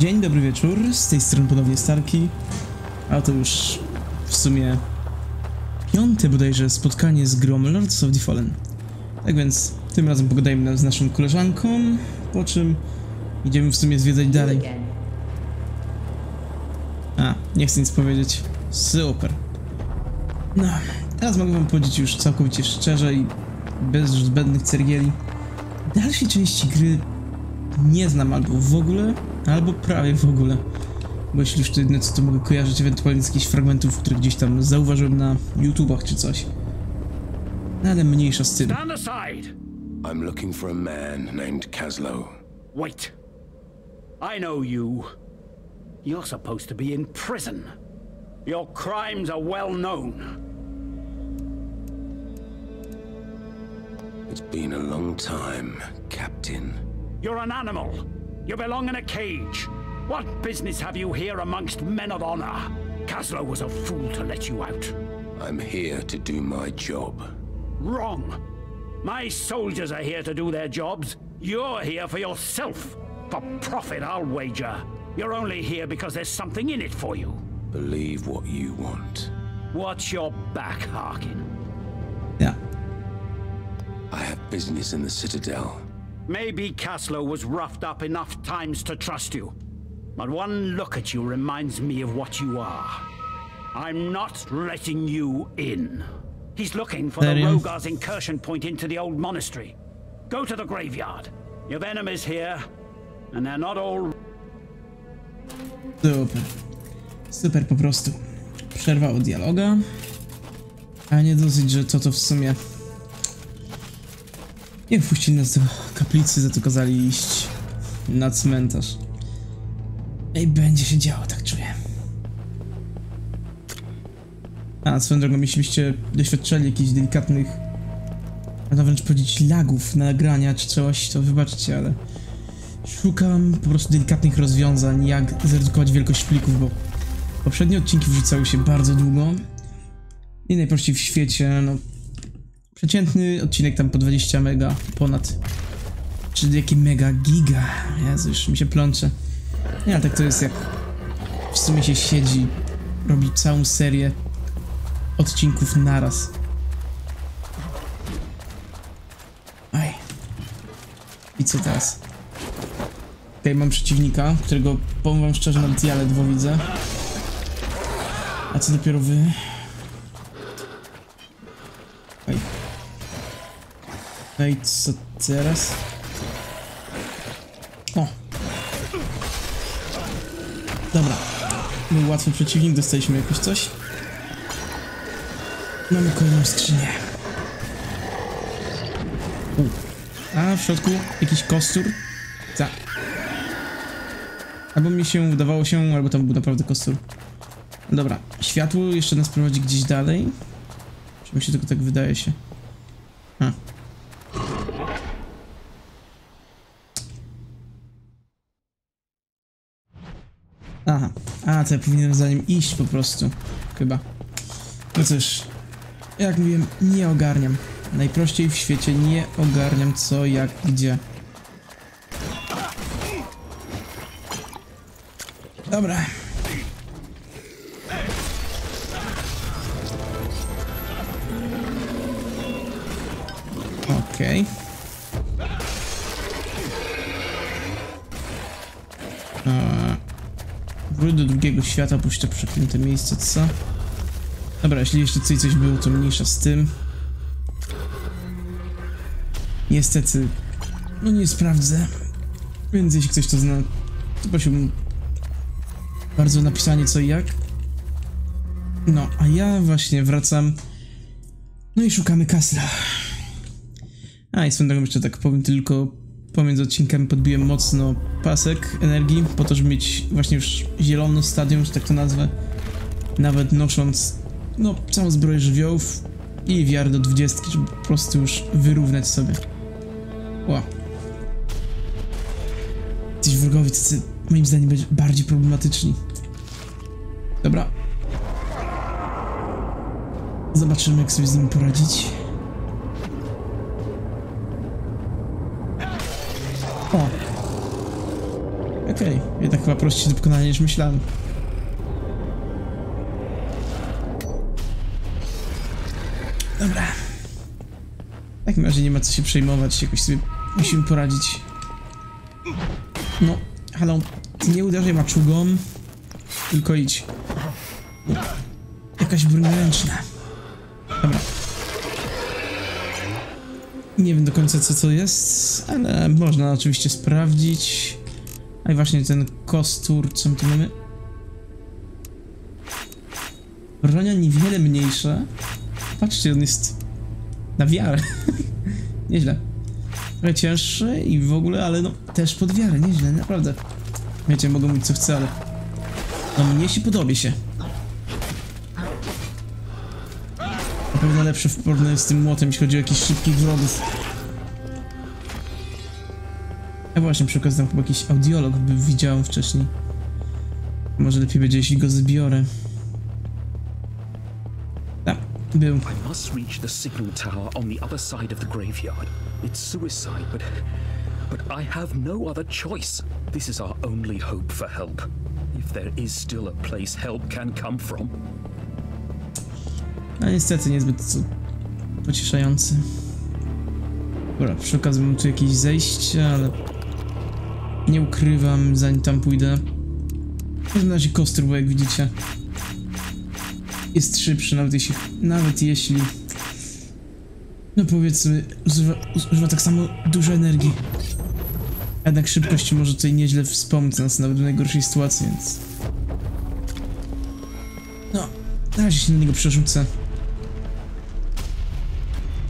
Dzień dobry wieczór, z tej strony ponownie Starki, a to już w sumie piąte bodajże spotkanie z grą Lords of the Fallen. Tak więc tym razem pogadajmy z naszą koleżanką, po czym idziemy w sumie zwiedzać dalej. A, nie chcę nic powiedzieć. Super. No, teraz mogę wam powiedzieć już całkowicie szczerze i bez zbędnych cergieli. Dalszej części gry nie znam albo w ogóle, albo prawie w ogóle. Bo jeśli już to jedyne co to mogę kojarzyć ewentualnie z jakichś fragmentów, które gdzieś tam zauważyłem na YouTubach czy coś. No ale mniejsza z tym. Stand aside! I'm looking for a man named Caslow. Wait. I know you. You're supposed to be in prison. Your crimes are well known. It's been a long time, Captain. You're an animal. You belong in a cage. What business have you here amongst men of honor? Caslow was a fool to let you out. I'm here to do my job. Wrong. My soldiers are here to do their jobs. You're here for yourself. For profit, I'll wager. You're only here because there's something in it for you. Believe what you want. Watch your back, Harkin. Ja. I have business in the Citadel. Maybe Caslow was roughed up enough times to trust you. But one look at you reminds me of what you are. I'm not letting you in. He's looking for the? Rogar's incursion point into the old monastery. Go to the graveyard. You've enemies here, and they're not all Super. Super po prostu. Przerwa od dialoga. A nie dosyć, że to to w sumie... Nie wpuścili nas do kaplicy, za to kazali iść na cmentarz. Ej, będzie się działo, tak czuję. A, swoją drogą, jeślibyście doświadczali jakichś delikatnych, można wręcz powiedzieć lagów nagrania czy coś, to wybaczcie, ale szukam po prostu delikatnych rozwiązań, jak zredukować wielkość plików, bo poprzednie odcinki wrzucały się bardzo długo i najprościej w świecie, no przeciętny odcinek tam po 20 mega, ponad czy jaki mega giga, Jezu, już mi się plącze. Nie, ale tak to jest jak w sumie się siedzi, robi całą serię odcinków naraz. Aj. I co teraz? Okej, mam przeciwnika, którego powiem wam szczerze, nawet ja ledwo widzę. A co dopiero wy? Oj. No i co teraz? O! Dobra. Był łatwy przeciwnik, dostaliśmy jakoś coś. Mamy kolejną skrzynię. U. A w środku jakiś kostur. Za. Albo mi się wydawało się, albo tam był naprawdę kostur. Dobra, światło jeszcze nas prowadzi gdzieś dalej. Czy mi się tylko tak wydaje się? A. Aha, a to ja powinienem za nim iść po prostu. Chyba. No cóż, jak mówiłem, nie ogarniam. Najprościej w świecie nie ogarniam co, jak, gdzie. Dobra. Okej. Eee, Do drugiego świata, puść to przeklęte miejsce, co? Dobra, jeśli jeszcze coś, coś było, to mniejsza z tym. Niestety, no nie sprawdzę. Więc jeśli ktoś to zna, to prosiłbym bardzo napisanie co i jak. No, a ja właśnie wracam. No i szukamy Kasla. A i swoją drogą jeszcze tak powiem tylko, pomiędzy odcinkami podbiłem mocno pasek energii, po to, żeby mieć właśnie już zielono stadium, że tak to nazwę. Nawet nosząc, no, całą zbroję żywiołów i wiarę do 20, żeby po prostu już wyrównać sobie. Ła. Ci wrogowie tacy, moim zdaniem, będzie bardziej problematyczni. Dobra. Zobaczymy, jak sobie z nimi poradzić. O! Okej, jednak chyba prościej do pokonania niż myślałem. Dobra. W takim razie nie ma co się przejmować, jakoś sobie musimy poradzić. No, halo, nie uderzaj maczugą, tylko idź. Jakaś broń ręczna. Dobra. Nie wiem do końca co to jest, ale można oczywiście sprawdzić. A i właśnie ten kostur, co my tu mamy? Bronia niewiele mniejsza. Patrzcie, on jest na wiarę. Nieźle. Trochę cięższy i w ogóle, ale no też pod wiarę, nieźle, naprawdę. Wiecie, mogę mówić co chcę, ale no mnie się podoba się. Na pewno lepsze w porównaniu z tym młotem, jeśli chodzi o jakichś szybkich wrogów. Ja właśnie przy okazji tam chyba jakiś audiolog by widziałem wcześniej. Może lepiej będzie, jeśli go zbiorę. Tak, był. I must reach the signal tower on the other side of the graveyard. It's suicide, but. But I have no other choice. This is our only hope for help. If there is still a place help can come from. No niestety niezbyt pocieszający. Dobra, przy okazji mam tu jakieś zejście, ale nie ukrywam, zanim tam pójdę. W każdym razie kostur, bo jak widzicie, jest szybszy, nawet jeśli, nawet jeśli, no powiedzmy, używa, używa tak samo dużo energii. Jednak szybkość może tutaj nieźle wspomóc nas nawet w najgorszej sytuacji, więc... No, na razie się na niego przerzucę.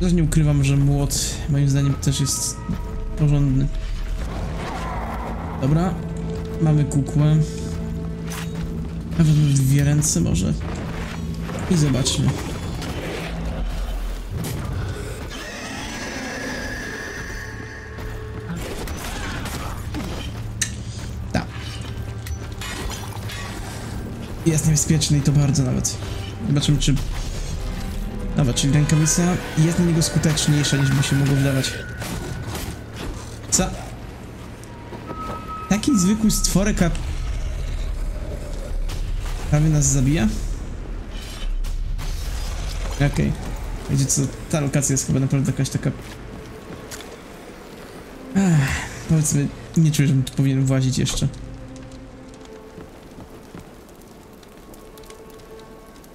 Też nie ukrywam, że młot moim zdaniem też jest porządny. Dobra, mamy kukłę. Nawet w dwie ręce może. I zobaczmy. Tak. Jest niebezpieczny i to bardzo nawet. Zobaczymy, czy Dobra, czyli rękawica jest na niego skuteczniejsza niż by się mogło wydawać. Co? Taki zwykły stworek, a... Prawie nas zabija? Okej. Okay. Wiecie co, ta lokacja jest chyba naprawdę jakaś taka... Ech, powiedzmy, nie czuję, żebym tu powinien włazić jeszcze.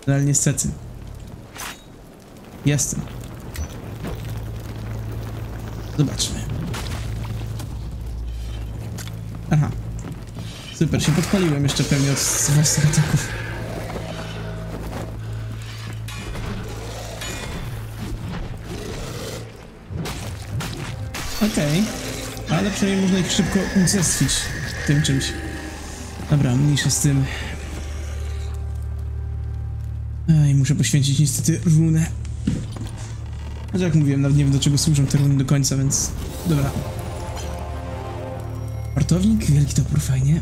Ale niestety, Jestem. Zobaczmy. Aha. Super, się podpaliłem jeszcze pewnie od własnych ataków. Okej. Okay. Ale przynajmniej można ich szybko unicestwić tym czymś. Dobra, mniejsza z tym. Ej, muszę poświęcić niestety runę Chociaż jak mówiłem, nawet nie wiem do czego służą te do końca, więc... Dobra. Wartownik, wielki topór, fajnie.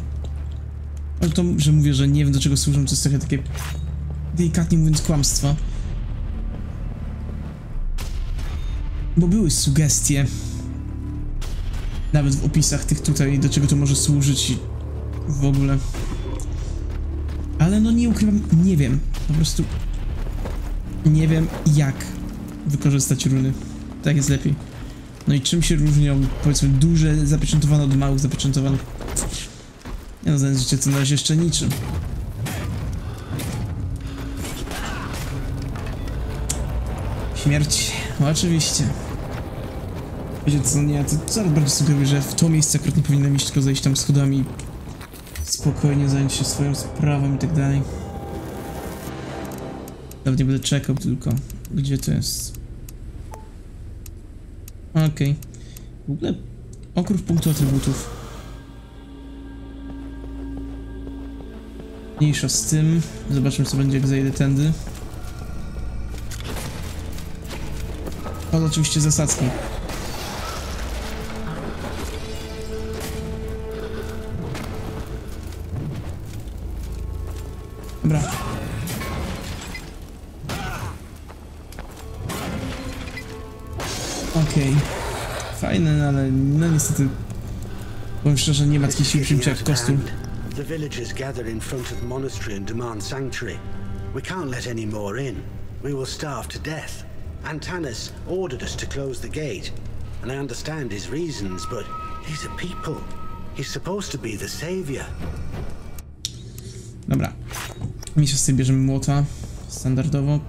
Ale to, że mówię, że nie wiem do czego służą, to jest trochę takie... Delikatnie mówiąc kłamstwo. Bo były sugestie. Nawet w opisach tych tutaj, do czego to może służyć i w ogóle. Ale no nie ukrywam, nie wiem. Po prostu nie wiem jak wykorzystać runy. Tak jest lepiej. No i czym się różnią, powiedzmy, duże zapieczętowane od małych zapieczętowanych? Nie no, znając życie, co na razie jeszcze niczym. Śmierć. No, oczywiście. Wiecie co, nie, to coraz bardziej sugeruję, że w to miejsce akurat nie powinienem iść, tylko zejść tam schodami spokojnie zająć się swoją sprawą i tak dalej. Nawet nie będę czekał tylko. Gdzie to jest? Okej. Okay. W ogóle okruch punktu atrybutów. Mniejsza z tym. Zobaczmy co będzie jak zejdę tędy. Pod oczywiście zasadzki. Szczerze, nie ma takiej siły przyjęcia jak kostur. The villagers gather in front of the monastery and demand sanctuary. We can't let any more in. We will starve to death. Antanas ordered us to close the gate, and I understand his reasons, but these are people. He's supposed to be the savior. Dobra. Mi się z tym bierzemy młota. Standardowo.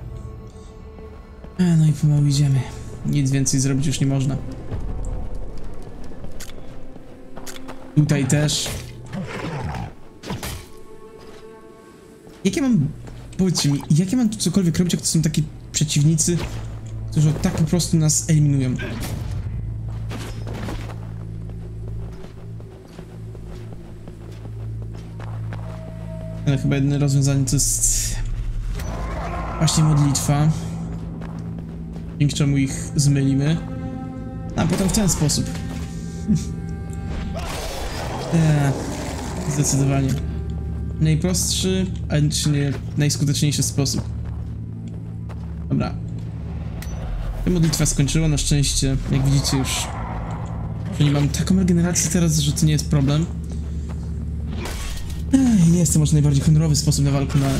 E, no i pomału idziemy. Nic więcej zrobić już nie można. Tutaj też. Jak ja mam... Powiedzcie mi, jak ja mam tu cokolwiek robić, jak to są takie przeciwnicy, którzy tak po prostu nas eliminują? Ale chyba jedyne rozwiązanie to jest właśnie modlitwa. Dzięki czemu ich zmylimy. A potem w ten sposób. eee, zdecydowanie. Najprostszy, a jednocześnie najskuteczniejszy sposób. Dobra. Ta modlitwa skończyła, na szczęście, jak widzicie już, nie mam taką regenerację teraz, że to nie jest problem. Ech, nie jest to może najbardziej honorowy sposób na walkę, no ale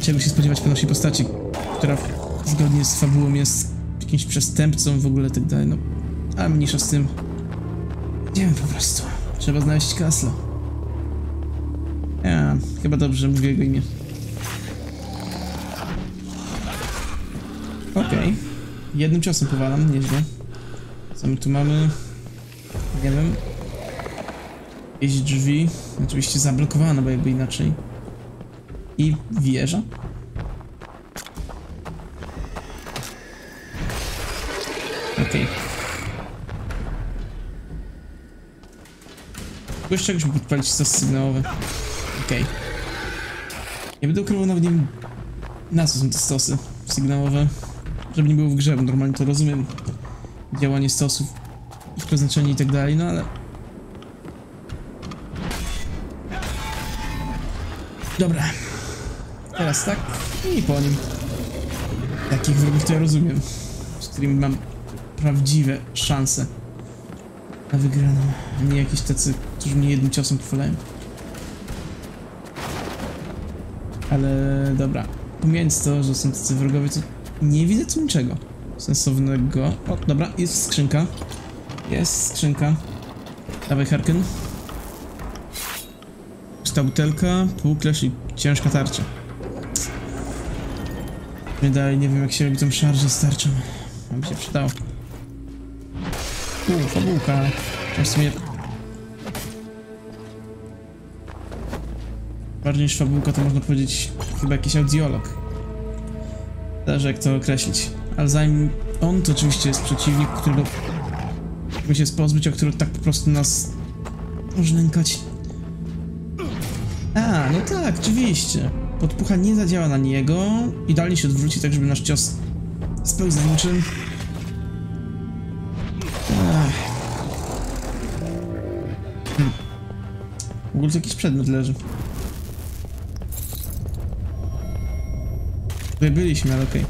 czego się spodziewać po naszej postaci, która zgodnie z fabułą jest jakimś przestępcą w ogóle tak dalej, no. Ale mniejsza z tym. Idziemy po prostu. Trzeba znaleźć Kasla. Ja, chyba dobrze mówię jego imię. Okej. Jednym ciosem powalam, nieźle. Co my tu mamy? Nie wiem. Jakieś drzwi. Oczywiście zablokowane, bo jakby inaczej. I wieża. Jeszcze czegoś podpalić stos sygnałowy. Okej. Okay. Nie będę ukrywał nawet wiem na co są te stosy sygnałowe. Żeby nie było w grze, normalnie to rozumiem. Działanie stosów, ich przeznaczenie i tak dalej, no ale... Dobra. Teraz tak i po nim. Takich wrogów to ja rozumiem. Z którymi mam prawdziwe szanse na wygraną. A nie jakieś tacy, którzy mnie jednym ciosem powalają. Ale dobra. Pomijając to, że są tacy wrogowie, to nie widzę tu niczego sensownego. O, dobra, jest skrzynka. Jest skrzynka. Dawaj, Harken. Pusta butelka, półklesz i ciężka tarcza. Nie dalej nie wiem jak się robi tą szarżę z tarczą. By się przydało. Uuu, fabułka, ale w Bardziej niż fabułka to można powiedzieć chyba jakiś audiolog. Zależy jak to określić. Ale zanim on to oczywiście jest przeciwnik, którego musimy się pozbyć, a który tak po prostu nas może nękać. A, no tak, oczywiście. Podpucha nie zadziała na niego, idealnie się odwróci tak, żeby nasz cios spełzł niczym. Ach. Hmm. W ogóle jakiś przedmiot leży. Ale okej. Okay.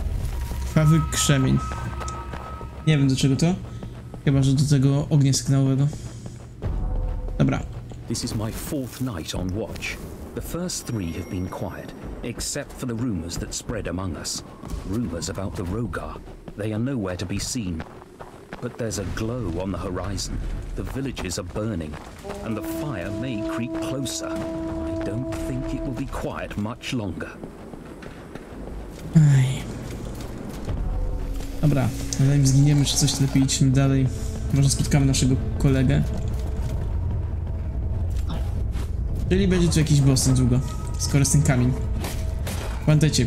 Krwawy krzemień. Nie wiem do czego to. Chyba, że do tego ognia sygnałowego. Dobra. This is my fourth night on watch. The first three have been quiet, except for the rumors that spread among us. Rumors about the Rogar. They are nowhere to be seen. But there's a glow on the horizon. The villages are burning, and the fire may creep closer. I don't think it will be quiet much longer. Aj. Dobra, zanim zginiemy czy coś, lepiej idźmy dalej. Może spotkamy naszego kolegę. Czyli będzie tu jakiś boss niedługo, skoro jest ten kamień. Pamiętajcie,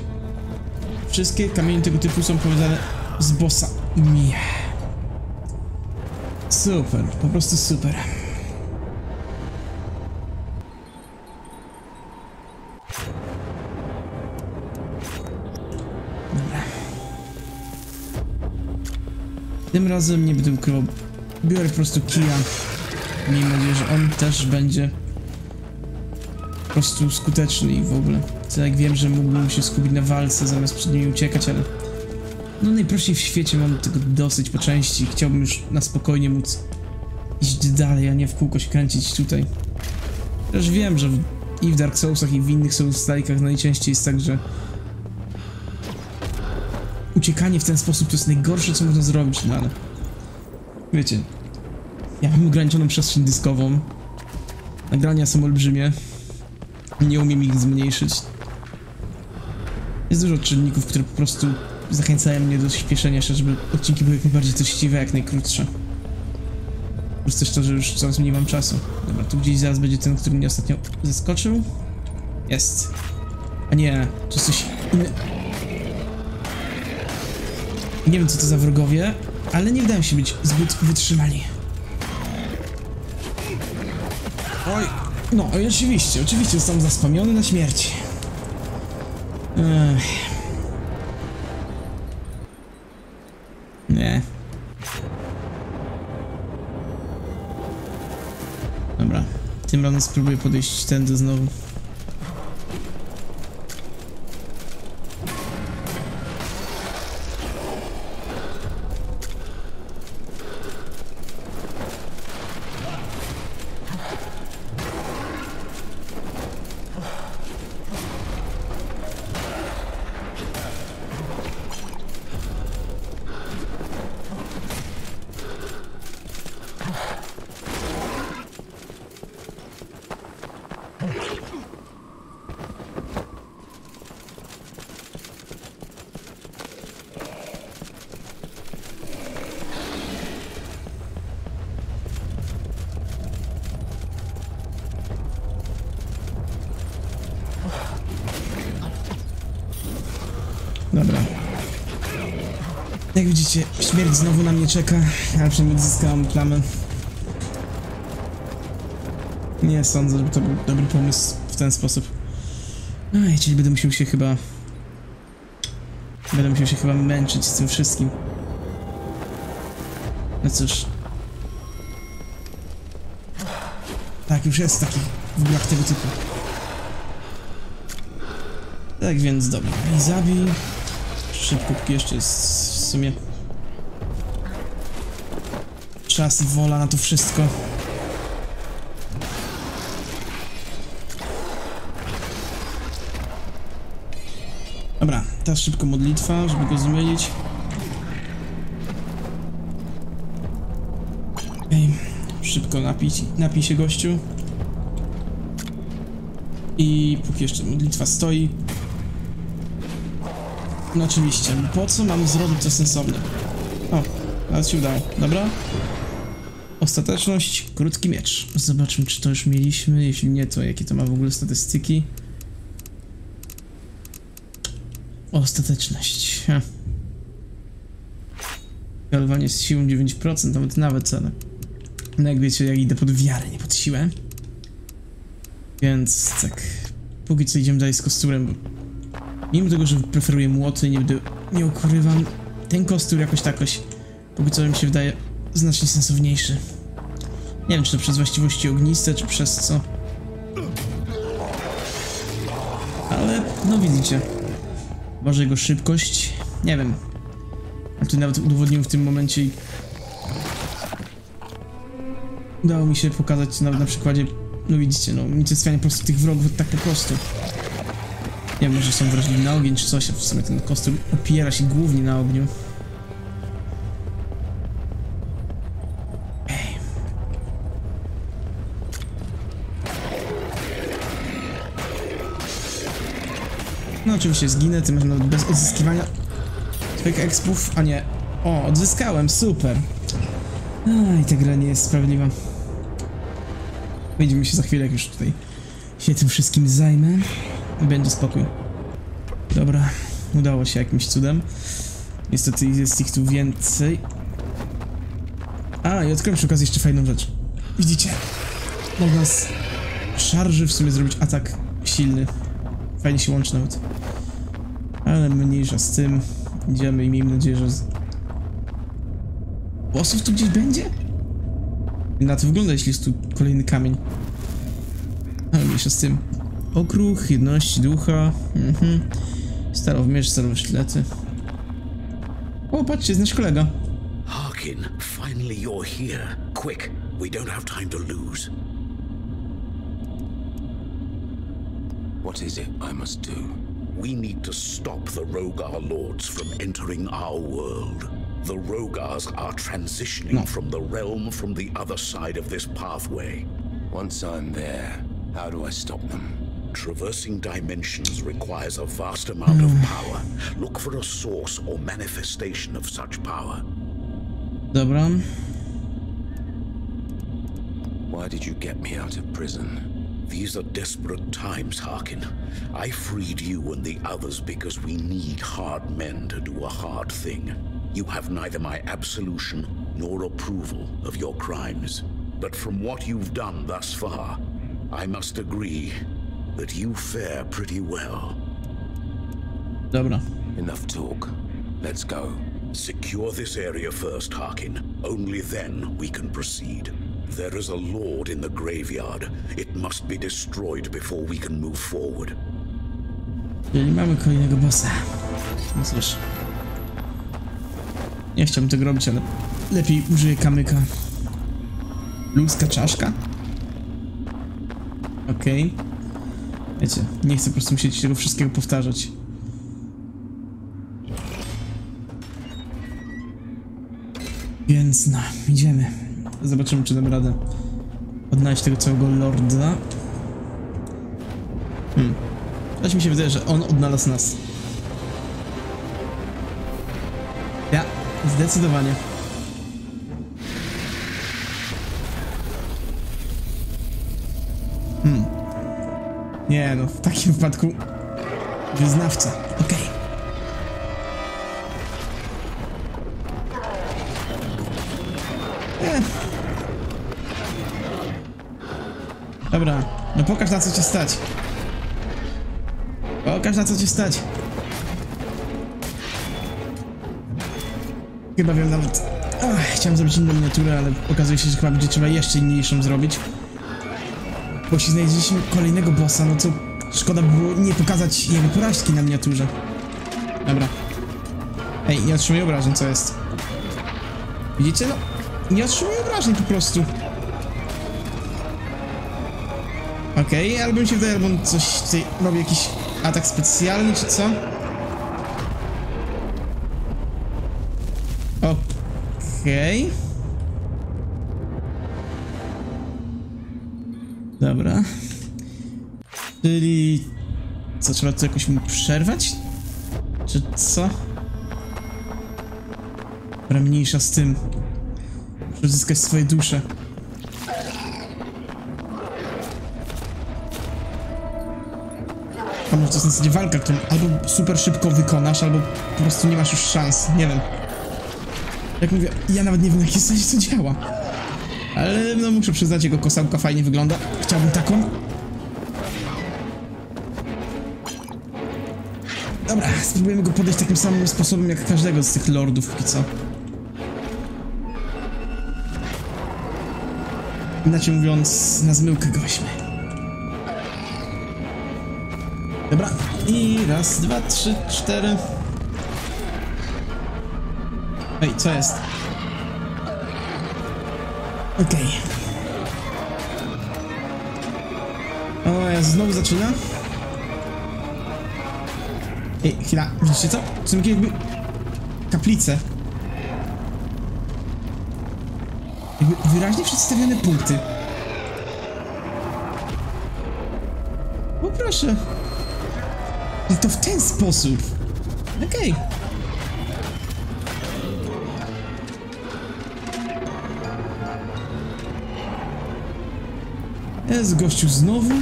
wszystkie kamienie tego typu są powiązane z bossa. Nie. Super, po prostu super. Tym razem nie będę ukrywał. Biorę po prostu kija. Miejmy nadzieję, że on też będzie po prostu skuteczny i w ogóle. Co jak wiem, że mógłbym się skupić na walce zamiast przed nimi uciekać, ale no najprościej w świecie mam tego dosyć po części. Chciałbym już na spokojnie móc iść dalej, a nie w kółko się kręcić tutaj. Też wiem, że i w Dark Soulsach, i w innych Souls-like'ach najczęściej jest tak, że uciekanie w ten sposób to jest najgorsze, co można zrobić, no ale... Wiecie, ja mam ograniczoną przestrzeń dyskową, nagrania są olbrzymie, nie umiem ich zmniejszyć. Jest dużo czynników, które po prostu zachęcają mnie do śpieszenia się, żeby odcinki były jak najbardziej treściwe, jak najkrótsze. Plus też to, że już coraz mniej mam czasu. Dobra, tu gdzieś zaraz będzie ten, który mnie ostatnio zaskoczył. Jest. A nie, to coś inne. Nie wiem co to za wrogowie, ale nie wydają się być zbyt wytrzymali. Oj, no i oczywiście, oczywiście zostałem zaspamiony na śmierć. Ech. Nie. Dobra, tym razem spróbuję podejść tędy znowu. Dobra. Jak widzicie, śmierć znowu na mnie czeka, ale przynajmniej zyskałam plamę. Nie sądzę, żeby to był dobry pomysł w ten sposób. Ej, czyli będę musiał się chyba... Będę musiał się chyba męczyć z tym wszystkim. No cóż. Tak, już jest taki w tego typu. Tak więc dobra, i zabij. Szybko, póki jeszcze jest w sumie czas i wola na to wszystko. Dobra, teraz szybko modlitwa, żeby go zmylić. Ej, szybko napić, napij się gościu. I póki jeszcze modlitwa stoi, no oczywiście, po co mam zrobić to sensownie? O, nawet się udało, dobra? Ostateczność, krótki miecz. Zobaczmy, czy to już mieliśmy, jeśli nie, to jakie to ma w ogóle statystyki. Ostateczność. Ha. Galowanie z siłą 9%, nawet nawet cenę. No jak wiecie, ja idę pod wiarę, nie pod siłę. Więc tak, póki co idziemy dalej z kosturem, Mimo tego, że preferuję młoty, nie, nie ukrywam, ten kostur jakoś takoś, póki co mi się wydaje znacznie sensowniejszy. Nie wiem, czy to przez właściwości ogniste, czy przez co. Ale, no widzicie. Może jego szybkość, nie wiem. A tu nawet udowodniłem w tym momencie i... Udało mi się pokazać nawet na przykładzie, no widzicie, no, unicestwianie po prostu tych wrogów tak po prostu. Nie wiem, może są wrażliwi na ogień czy coś, w sumie ten kostur opiera się głównie na ogniu. No oczywiście zginę, tym razem nawet bez odzyskiwania swoich expów, a nie... O, odzyskałem, super! Aj, ta gra nie jest sprawiedliwa. Widzimy się za chwilę, jak już tutaj się tym wszystkim zajmę. Będzie spokój. Dobra, udało się jakimś cudem. Niestety jest ich tu więcej. A, i odkryłem przy okazji jeszcze fajną rzecz. Widzicie? Można z szarży w sumie zrobić atak silny. Fajnie się łączy nawet. Ale mniejsza z tym. Idziemy i miejmy nadzieję, że... Z... Tu gdzieś będzie? Na to wygląda, jeśli jest tu kolejny kamień. Ale mniejsza z tym. Okruch, jedności ducha. Mhm. Starowmierz, staroszlety. O, patrzcie, jest nasz kolega. Harkin, finally you're here. Quick, We don't have time to lose. What is it I must do? We need to stop the Rogar lords from entering our world. The Rogars are transitioning No. from the realm from the other side of this pathway. Once I'm there, how do I stop them? Traversing dimensions requires a vast amount of hmm. power. Look for a source or manifestation of such power. Dobra. Why did you get me out of prison? These are desperate times, Harkin. I freed you and the others because we need hard men to do a hard thing. You have neither my absolution nor approval of your crimes. But from what you've done thus far, I must agree that you fare pretty well. Dobra. Enough talk. Let's go. Secure this area first, Harkin. Only then we can proceed. There is a lord in the graveyard. It must be destroyed before we can move forward. Czyli mamy kolejnego bossa. No cóż. Nie chciałbym tego robić, ale lepiej użyję kamyka. Ludzka czaszka? Okej. Wiecie, nie chcę po prostu musieć tego wszystkiego powtarzać. Więc no, idziemy. Zobaczymy, czy dam radę odnaleźć tego całego lorda. Choć mi się wydaje, że on odnalazł nas. Ja, zdecydowanie. Nie no, w takim wypadku wyznawca. Okej. Eh. Dobra, no pokaż na co cię stać. Pokaż na co cię stać. Chyba wiem nawet... Ach, chciałem zrobić inną miniaturę, ale okazuje się, że chyba będzie trzeba jeszcze inniejszą zrobić. Bo jeśli znaleźliśmy kolejnego bossa, no to szkoda by było nie pokazać jego porażki na miniaturze. Dobra. Ej, nie otrzymuję obrażeń, co jest? Widzicie? No, nie otrzymuję obrażeń po prostu. Okej, albo mi się wydaje, albo coś tutaj robi jakiś atak specjalny, czy co? Okej. Dobra. Czyli... Co, trzeba to jakoś mu przerwać? Czy co? Dobra, mniejsza z tym. Muszę uzyskać swoje dusze. A może to jest na zasadzie walka, którą albo super szybko wykonasz, albo po prostu nie masz już szans. Nie wiem. Jak mówię, ja nawet nie wiem, na jakiej zasadzie to działa. Ale no muszę przyznać, jego kosałka fajnie wygląda. Chciałbym taką. Dobra, spróbujemy go podejść takim samym sposobem jak każdego z tych lordów, póki co. Inaczej mówiąc, na zmyłkę go weźmy. Dobra, i raz, dwa, trzy, cztery. Ej, co jest? Okej. O, ja znowu zaczyna. Ej, chwila, widzicie co? Są takie jakby kaplice. Jakby wyraźnie przedstawione punkty. O proszę. I to w ten sposób. Okej. Jest gościu znowu.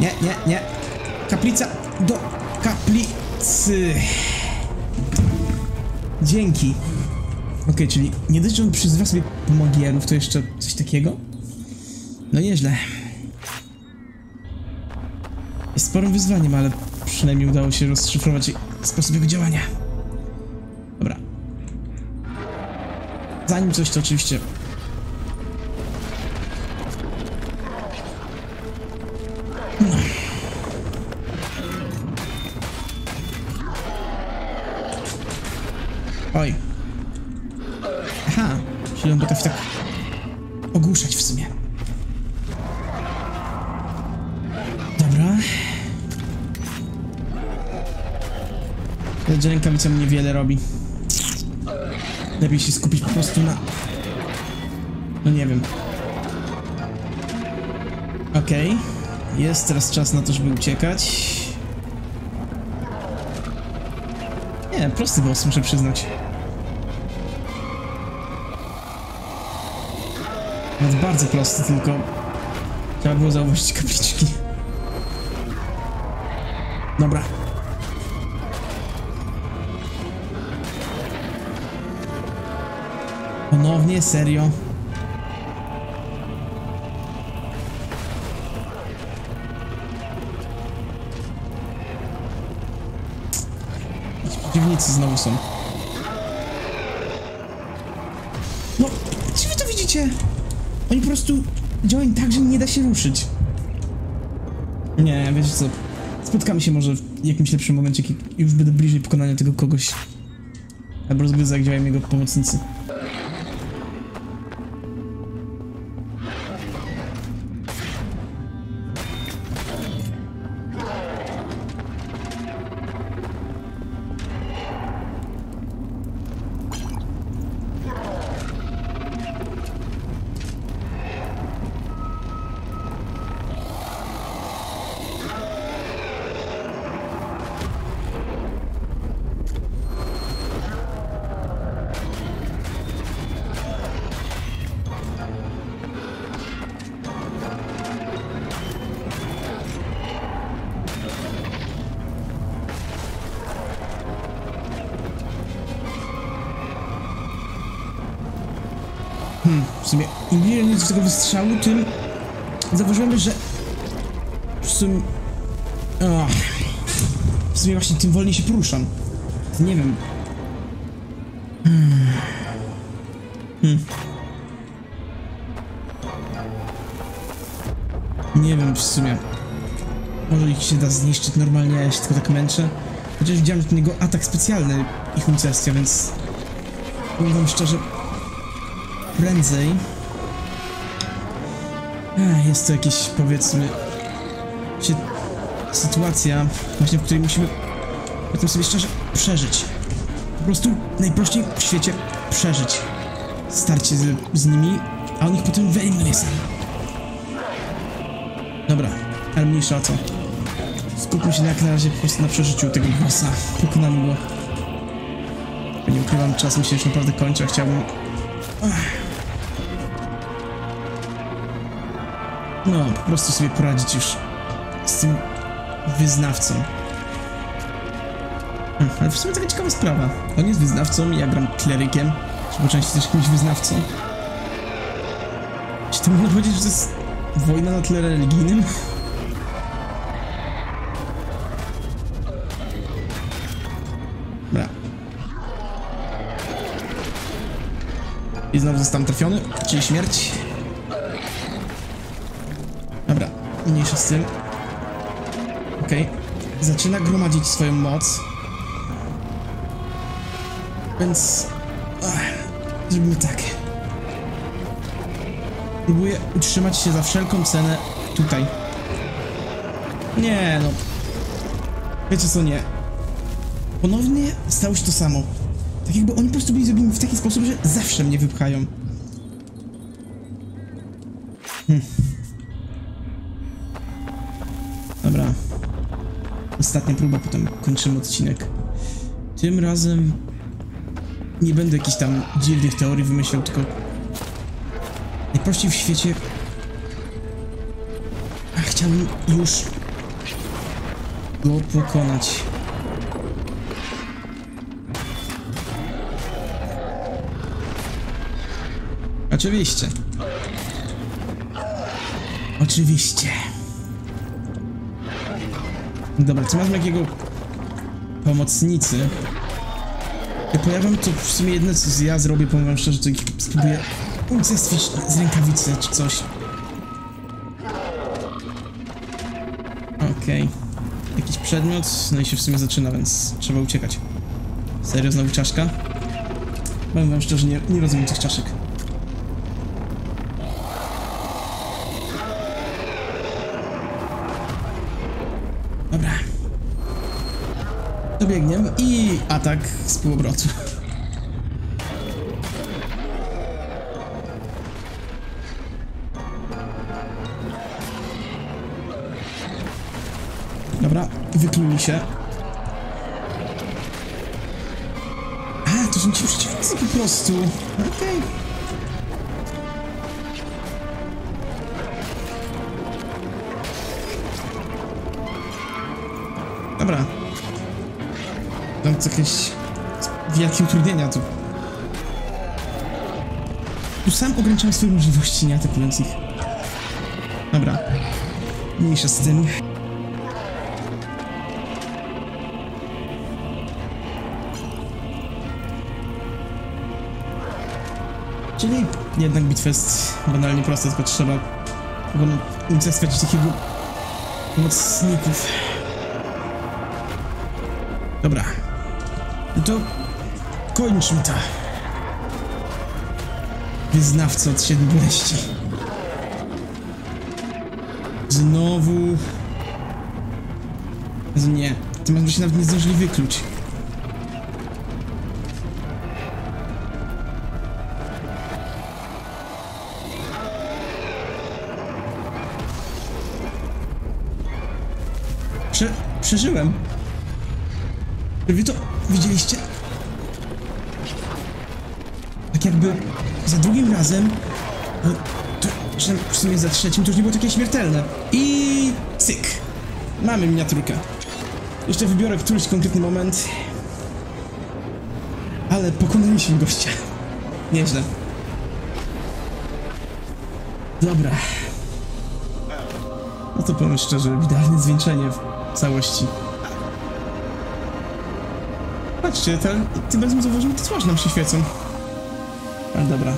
Nie, nie, nie. Kaplica do kaplicy. Dzięki. Okej, czyli nie dość, że on przyzywa sobie pomagierów, to jeszcze coś takiego? No nieźle. Jest sporym wyzwaniem, ale przynajmniej udało się rozszyfrować sposób jego działania. Dobra. Zanim coś, to oczywiście... Że rękawica mu niewiele robi. Lepiej się skupić po prostu na... No nie wiem. Okej. Jest teraz czas na to, żeby uciekać. Nie, prosty boss, muszę przyznać. Nawet bardzo prosty, tylko... Trzeba było zauważyć kapliczki. Dobra. Ponownie, serio. Ci Przeciwnicy znowu są. No, czy wy to widzicie? Oni po prostu działają tak, że nie da się ruszyć. Nie, wiecie co? Spotkamy się może w jakimś lepszym momencie, kiedy już będę bliżej pokonania tego kogoś. Albo rozgryzę, jak działają jego pomocnicy. Sumie właśnie tym wolniej się poruszam. Nie wiem. Hmm. Hmm. Nie wiem w sumie. Może ich się da zniszczyć normalnie, ja się tylko tak męczę. Chociaż widziałem, że ten jego atak specjalny ich unicestwia, więc... Powiem wam szczerze, prędzej. Ech, Jest to jakieś, powiedzmy, się, sytuacja, właśnie w której musimy, powiedzmy sobie szczerze, przeżyć. Po prostu najprościej w świecie przeżyć starcie z, z nimi, a on ich potem wyeliminuje sam. Dobra, ale mniejsza o co. Skupmy się jak na razie po prostu na przeżyciu tego bossa, pokonaniu go. Nie ukrywam, czas mi się już naprawdę kończy, a chciałbym No, po prostu sobie poradzić już z tym wyznawcą. Hm, ale w sumie taka ciekawa sprawa. On jest wyznawcą, ja gram klerykiem, czy po części też jakimś wyznawcą. Czy to można powiedzieć, że to jest wojna na tle religijnym? Dobra. I znowu zostałem trafiony, czyli śmierć. Dobra, mniejsza z tym. Okej. Zaczyna gromadzić swoją moc. Więc... Zrobimy tak. Próbuję utrzymać się za wszelką cenę tutaj. Nie no. Wiecie co, nie. Ponownie stało się to samo. Tak jakby oni po prostu byli zrobieni w taki sposób, że zawsze mnie wypchają. Hm. Dobra. Ostatnia próba, potem kończymy odcinek. Tym razem nie będę jakichś tam dziwnych teorii wymyślał, tylko najprościej w świecie a chciałbym już go pokonać. Oczywiście. Oczywiście. Dobra, co mamy jakiego pomocnicy? Jak pojawiam, to w sumie jedno co ja zrobię, powiem wam szczerze, to ich spróbuję ucestwić z rękawicy czy coś. Okej. Okay. Jakiś przedmiot, no i się w sumie zaczyna, więc trzeba uciekać. Serio, znowu czaszka? Powiem wam szczerze, nie, nie rozumiem tych czaszek. Dobra. Dobiegniemy atak z półobrotu. Dobra, wykluli się. A, to są ci przeciwnicy po prostu. Okej. Dobra. Co jakieś wielkie utrudnienia tu. Tu sam ograniczałem swoje możliwości, nie atakując ich. Dobra. Mniejsza z tym. Czyli jednak bitwa jest banalnie prosta, tylko trzeba unicestwiać takiego pomocników. Dobra. No to kończmy to. Wyznawco od siedmiu boleści. Znowu... Jezu, Nie, tym razem się nawet nie zdążyli wykluć. Prze przeżyłem. Wy to widzieliście? Tak jakby za drugim razem, no, to, czy w sumie za trzecim, to już nie było takie śmiertelne. I cyk. Mamy miniaturkę. Jeszcze wybiorę któryś konkretny moment. Ale pokonaliśmy gościa. Nieźle. Dobra. No to powiem szczerze, idealne zwieńczenie w całości. Patrzcie, te, tym razem zauważyłem, te twarze nam się świecą. Ale dobra.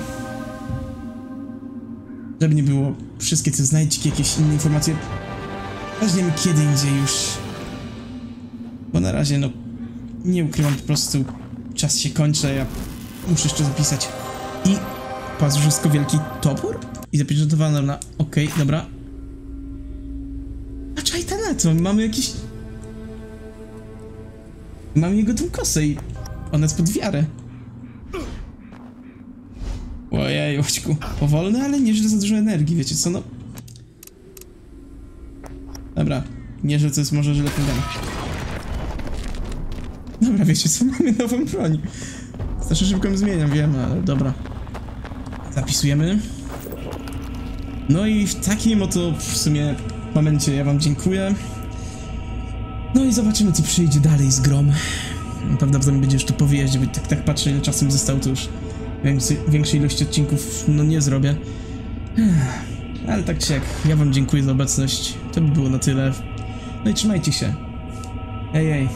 Żeby nie było, wszystkie te znajdźki, jakieś inne informacje weźmiemy kiedy indziej już. Bo na razie, no, nie ukrywam, po prostu czas się kończy, ja muszę jeszcze zapisać. I pazurzysko wielki topór? I zapieczętowano na okej, dobra. A czaj to, mamy jakiś... Mam jego tą kosę i ona jest pod wiarę. Ojej, Łoćku. Powolny, ale nieźle za dużo energii, wiecie co, no... Dobra, nie, że to jest może źle podane. Dobra, wiecie co, mamy nową broń. Strasznie szybko ją zmieniam, wiem, ale dobra. Zapisujemy. No i w takim oto w sumie momencie ja wam dziękuję. No i zobaczymy, co przyjdzie dalej z grom. Prawdopodobnie będzie to po wyjeździe, bo tak, tak patrzę, ile czasem zostało, to już większej ilości odcinków no nie zrobię. Ale tak czy jak, ja wam dziękuję za obecność. To by było na tyle. No i trzymajcie się. Ej, ej.